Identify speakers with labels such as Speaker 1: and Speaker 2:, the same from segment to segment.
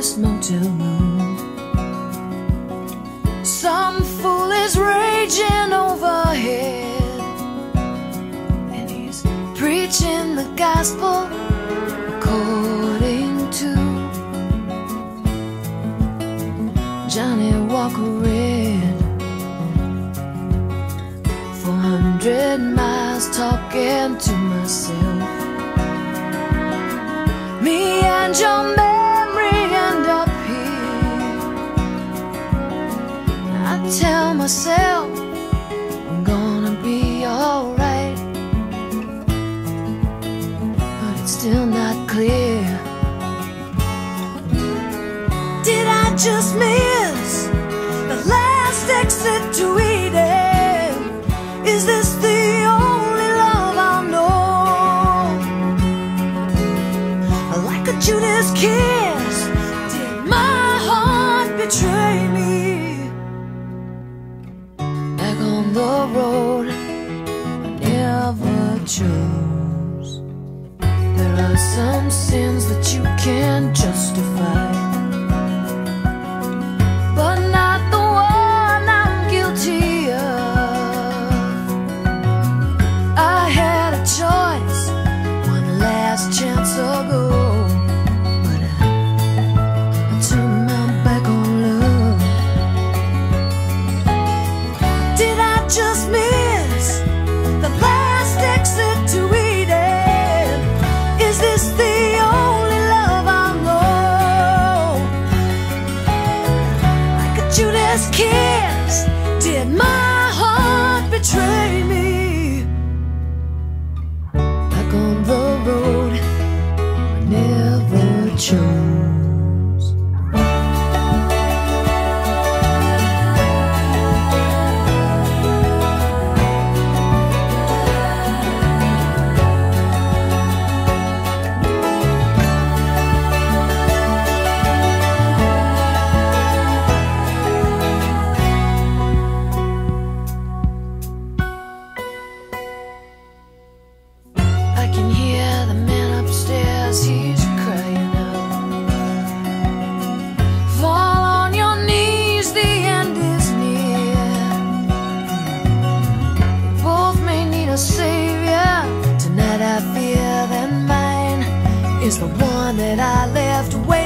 Speaker 1: this motel room. Some fool is raging overhead, and he's preaching the gospel according to Johnnie Walker Red. 400 miles talking to myself. Me and your man. still not clear. Did I just make? some sins that you can't justify. one that I left away.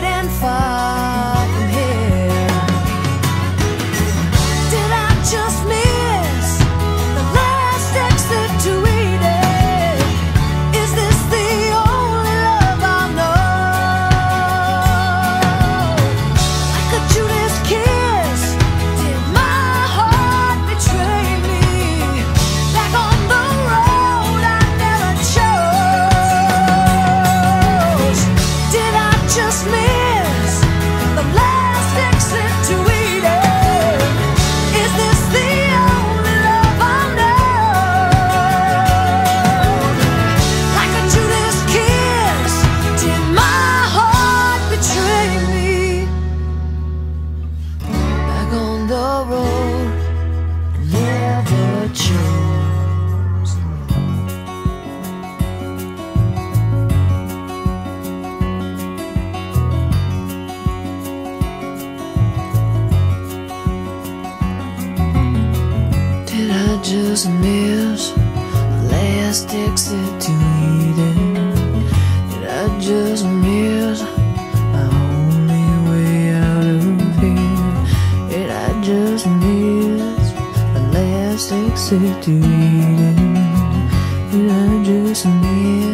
Speaker 1: years and years The last exit to Eden And I just miss My only way out of here. And I just miss The last exit to Eden And I just miss